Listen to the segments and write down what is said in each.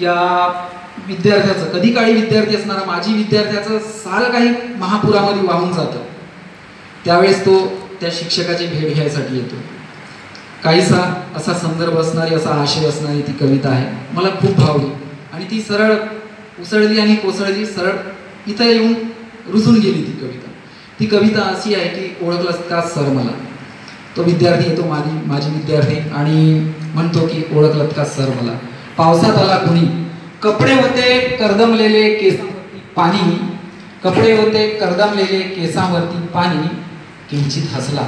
या विद्यार्थ्याचं कधी काळी विद्यार्थी असणारा माझी विद्यार्थ्याचं सारं काही महापुरामध्ये वाहून जातं. त्यावेळेस तो त्या शिक्षकाची भेट घ्यायसाठी येतो. काहीसा असा संदर्भ असणारी असा आशय असणारी ती कविता आहे. मला खूप भावली. आणि ती सरळ उसळली आणि कोसळली सरळ इथं येऊन रुजून गेली ती कविता. ती कविता अशी आहे की ओळखलंच का सर मला? तो विद्यार्थी येतो माझी माझी विद्यार्थी आणि म्हणतो की ओळखलत का सर मला? पावसात आला कुणी. कपडे होते कर्दमलेले केसावरती पाणी. कपडे होते कर्दमलेले केसांवरती पाणी. किंचित हसला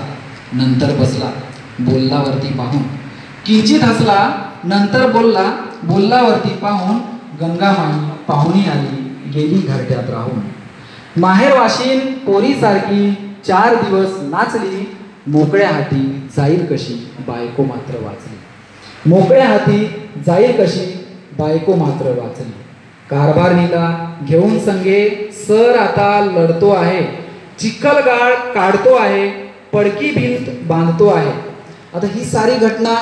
नंतर बसला बोललावरती पाहून. किंचित हसला नंतर बोलला बोललावरती पाहून गंगामाई पाहुणी आली गेली घरट्यात राहून. माहेर वाशिन पोरीसारखी चार दिवस नाचली मोकळ्या हाती जाईल कशी बायको मात्र वाचली. मोकळ्या हाती जाईल कशी? बायको मात्र वाचली. कारभारणीला घेऊन संगे सर आता लढतो आहे. चिखल गाळ काढतो आहे पडकी भिंत बांधतो आहे. आता ही सारी घटना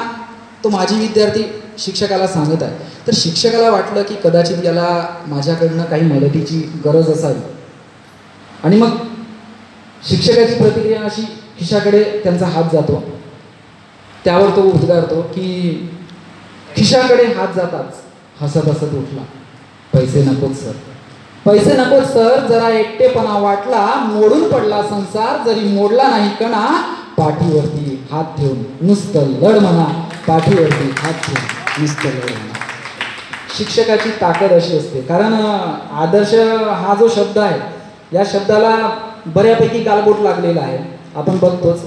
तो माझी विद्यार्थी शिक्षकाला सांगत आहे. तर शिक्षकाला वाटलं की कदाचित याला माझ्याकडनं काही मदतीची गरज असावी. आणि मग शिक्षकाची प्रतिक्रिया अशी खिशाकडे त्यांचा हात जातो. त्यावर तो उद्गारतो की खिशाकडे हात जाताच हसत हसत उठला. पैसे नकोच सर. पैसे नकोच सर. जरा एकटेपणा वाटला मोडून पडला संसार. जरी मोडला नाही कणा पाठीवरती हात ठेवून. नुसतं लढ म्हणा पाठीवरती हात ठेवून. नुसतं लढ म्हणा. शिक्षकाची ताकद अशी असते. कारण आदर्श हा जो शब्द आहे या शब्दाला बऱ्यापैकी गालबोट लागलेला आहे. आपण बघतोच.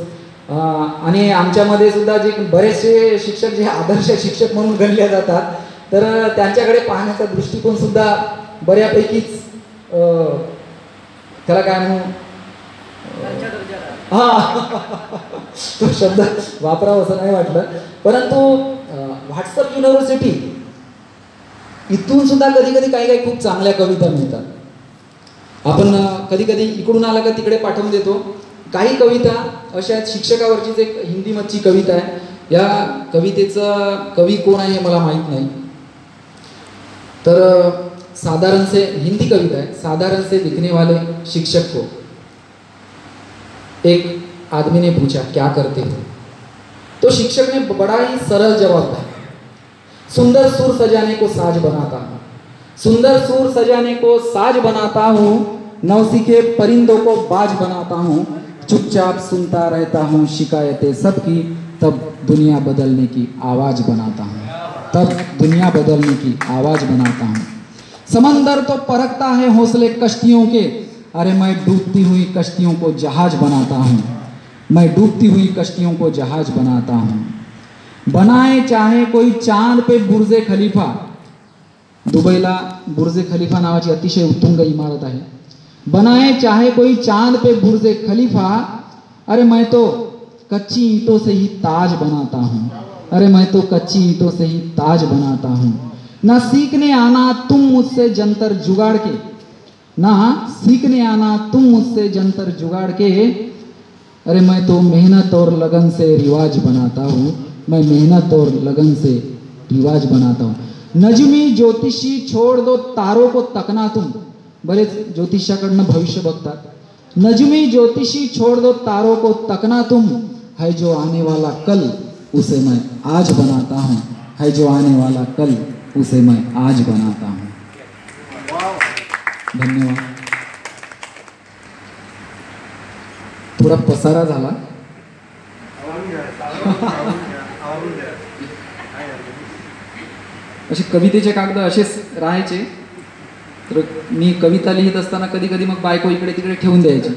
आणि आमच्यामध्ये सुद्धा जे बरेचसे शिक्षक जे आदर्श शिक्षक म्हणून गणले जातात तर त्यांच्याकडे पाहण्याचा दृष्टिकोन सुद्धा बऱ्यापैकीच त्याला काय म्हणू? हा. तो शब्द वापरावा असं नाही वाटलं. परंतु व्हॉट्सअप युनिव्हर्सिटी इथून सुद्धा कधी कधी काही काही खूप चांगल्या कविता मिळतात. आपण कधी कधी इकडून आला का तिकडे पाठवून देतो. काही कविता अशा आहेत शिक्षकावरचीच एक हिंदीमधची कविता आहे, या कवितेचा, कवी कोण आहे हे मला माहीत नाही. तर, साधारण से हिंदी कविता है साधारण से दिखने वाले शिक्षक को एक आदमी ने पूछा, क्या करते हो? तो शिक्षक ने बड़ा ही सरल जवाब दिया, सुंदर सुर सजाने को साज बनाता हूँ, सुंदर सुर सजाने को साज बनाता हूँ, नौसिखे परिंदों को बाज बनाता हूँ चुपचाप सुनता रहता हूँ, शिकायतें सबकी, तब दुनिया बदलने की आवाज़ बनाता हूँ। तब दुनिया बदलने की आवाज़ बनाता हूँ। समंदर तो परखता है हौसले कश्तियों के। अरे मैं डूबती हुई कश्तियों को जहाज़ बनाता हूँ। मैं डूबती हुई कश्तियों को जहाज़ बनाता हूँ। बनाए चाहे कोई चाँद पे बुर्जे खलीफा। दुबईला बुर्जे खलीफा नावाची अतिशय उत्तुंग इमारत आहे। बनाए चाहे कोई चाँद पे बुर्जे खलीफा, अरे मैं तो कच्ची ईंटों से ही ताज बनाता हूँ। अरे मैं तो कच्ची ईंटों से ही ताज बनाता हूँ। ना सीखने आना तुम मुझसे जंतर जुगाड़ के, ना सीखने आना तुम मुझसे जंतर जुगाड़ के। अरे मैं तो मेहनत और लगन से रिवाज बनाता हूँ। मैं मेहनत और लगन से रिवाज बनाता हूँ। नजमी ज्योतिषी छोड़ दो तारों को तकना तुम। बरेच ज्योतिषाकडनं भविष्य बघतात. नजमी ज्योतिषी छोड़ दो तारों को तकना तुम. है जो आने वाला कल उसे मैं आज बनाता हूँ. है जो आने वाला कल उसे मैं आज बनाता हूँ. धन्यवाद. थोडा पसारा झाला. असे कवितेचे कागद असेच राहायचे. तर मी कविता लिहित असताना कधी कधी मग बायको इकडे तिकडे ठेवून द्यायची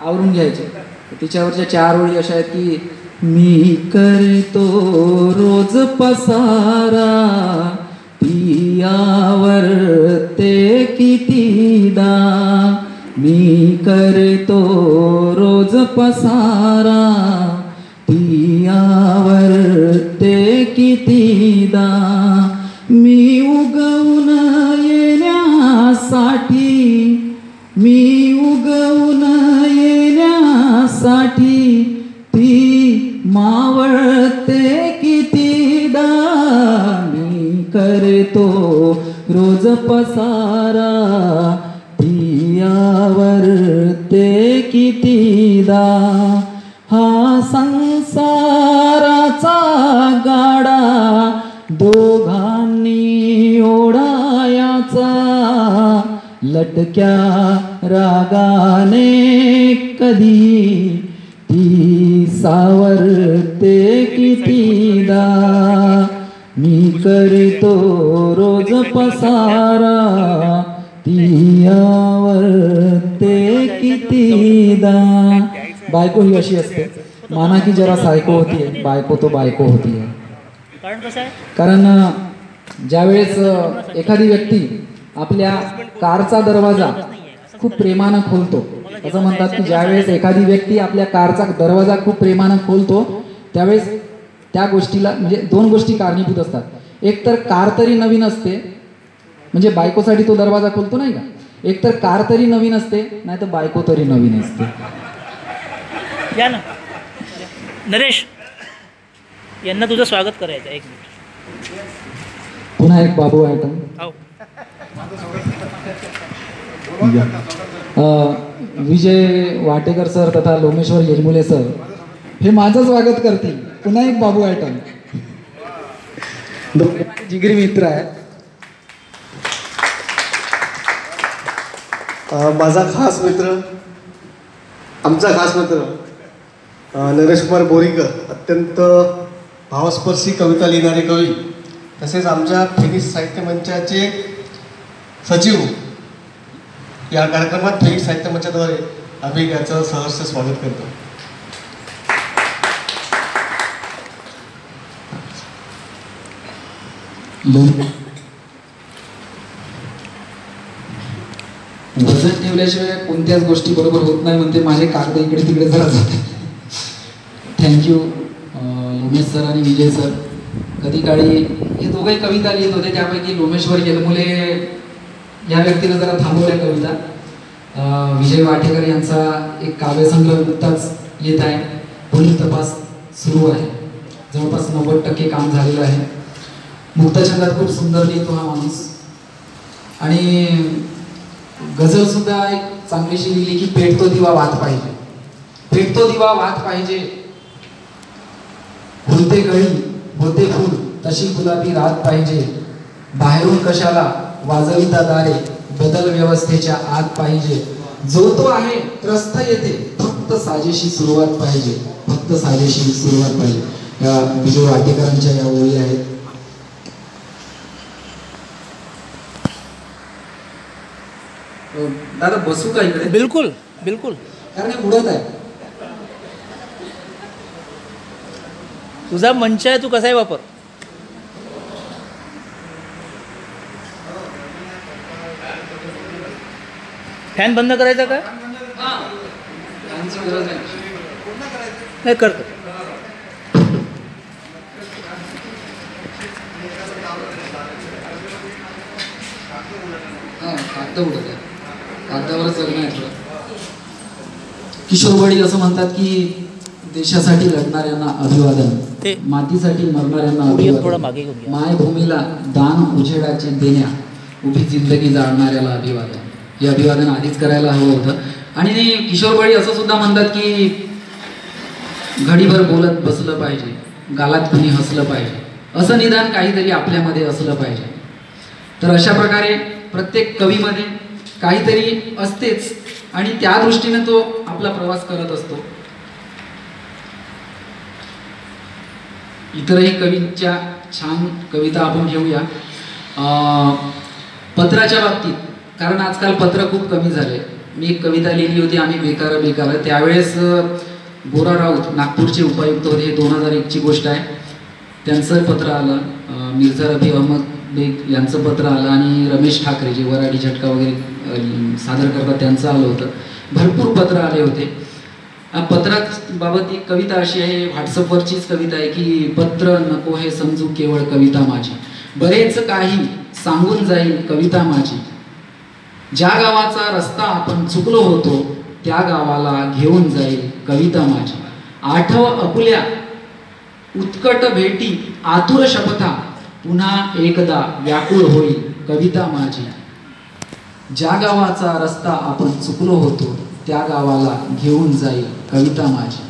आवरून घ्यायची. तिच्यावरच्या चार ओळी अशा आहेत की मी करतो रोज पसारा पियावर ते कितीदा मी करतो रोज पसारा पियावर ते ते कितीदा हा संसाराचा गाडा दोघांनी ओढायाचा. लटक्या रागाने कधी ती सावरते कितीदा मी करतो रोज पसारा. तियावर ते कितीदा बायको ही अशी असते. माना की जरा सायको होतीये बायको तो बायको कारण कसं आहे? कारण ज्यावेळेस एखादी व्यक्ती आपल्या कारचा दरवाजा खूप प्रेमानं खोलतो असं म्हणतात की ज्यावेळेस एखादी व्यक्ती आपल्या कारचा दरवाजा खूप प्रेमानं खोलतो त्यावेळेस त्या गोष्टीला म्हणजे दोन गोष्टी कारणीभूत असतात. एक तर कार तरी नवीन असते म्हणजे बायकोसाठी तो दरवाजा खोलतो नाही का? एक तर कार तरी नवीन असते नाही तर बायको तरी नवीन असते. या ना. नरेश यांना तुझं स्वागत करायचं एक मिनिट. पुन्हा एक बाबू आयटम हो. अ, विजय वाटेकर सर तथा लोमेश्वर येलमुले सर हे माझं स्वागत करतील. पुन्हा एक बाबू आयटम जिगरी मित्र आहे माझा खास मित्र आमचा खास मित्र नरेशकुमार नरेश कुमार बोरीकर अत्यंत भावस्पर्शी कविता लिहिणारे कवी तसेच आमच्या फेनिक्स साहित्य मंचाचे सचिव या कार्यक्रमात फेनिक्स साहित्य मंचाद्वारे आम्ही याचं सहर्ष स्वागत करतो. लोम- वजन ठेवल्याशिवाय कोणत्याच गोष्टी बरोबर होत नाही म्हणते. माझे कागद इकडे तिकडे जरा जाते थँक्यू लोमेश सर आणि विजय सर. कधी काळी हे दोघंही कविता लिहित होते त्यापैकी लोमेश्वर येलमुले या व्यक्तीनं जरा थांबवल्या कविता. विजय वाटेकर यांचा एक काव्यसंग्रह नुकताच येत आहे. पुढील तपास सुरू आहे. जवळपास नव्वद टक्के काम झालेलं आहे. मुक्तछंदात खूप सुंदर लिहितो हा माणूस. आणि गझल सुद्धा एक चांगलीशी लिहिली की पेटतो दिवा वात पाहिजे. पेटतो दिवा वात पाहिजे. होते गळी होते फुल तशी गुलाबी रात पाहिजे. बाहेरून कशाला वाजविता दारे बदल व्यवस्थेच्या आत पाहिजे. जो तो आहे त्रस्त येते फक्त साजेशी सुरुवात पाहिजे. फक्त साजेशी सुरुवात पाहिजे. या विजय वाटेकरांच्या या ओळी आहेत. दादा बसू का इकडे? बिलकुल बिलकुल. कारण हे उडत आहे. तुझा मंच आहे तू कसाही वापर. फॅन बंद करायचा का? नाही करतो. हा, उडत आहे. कागदावर जगणं आहे थोडं. किशोर बडी असं म्हणतात की देशासाठी लढणाऱ्यांना अभिवादन मातीसाठी मरणाऱ्यांना अभिवादन. मायभूमीला दान उजेडाचे देण्या उभी जिंदगी जाळणाऱ्याला अभिवादन. हे अभिवादन आधीच करायला हवं होतं. आणि किशोर बळी असं सुद्धा म्हणतात की घडीभर बोलत बसलं पाहिजे गालात कुणी हसलं पाहिजे. असं निदान काहीतरी आपल्यामध्ये असलं पाहिजे. तर अशा प्रकारे प्रत्येक कवीमध्ये काहीतरी असतेच आणि त्या दृष्टीने तो आपला प्रवास करत असतो. इतरही कवींच्या छान कविता आपण घेऊया. पत्राच्या बाबतीत कारण आजकाल पत्र खूप कमी झाले. मी एक कविता लिहिली होती आम्ही बेकार बेकार. त्यावेळेस गोरा राऊत नागपूरचे उपायुक्त होते हे दोन हजार एकची गोष्ट आहे. त्यांचं पत्र आलं. मिर्झा रफी अहमद बेग यांचं पत्र आलं आणि रमेश ठाकरे जे वराडी झटका वगैरे सादर करतात त्यांचं आलं होतं. भरपूर पत्र आले होते. पत्रात बाबत एक कविता अशी आहे व्हॉट्सअपवरचीच कविता आहे की पत्र नको हे समजू केवळ कविता माझी. बरेच काही सांगून जाईल कविता माझी. ज्या गावाचा रस्ता आपण चुकलो होतो त्या गावाला घेऊन जाईल कविता माझी. आठव अपुल्या उत्कट भेटी आतुर शपथा पुन्हा एकदा व्याकुळ होईल कविता माझी. ज्या गावाचा रस्ता आपण चुकलो होतो त्या गावाला घेऊन जाईल कविता माझी.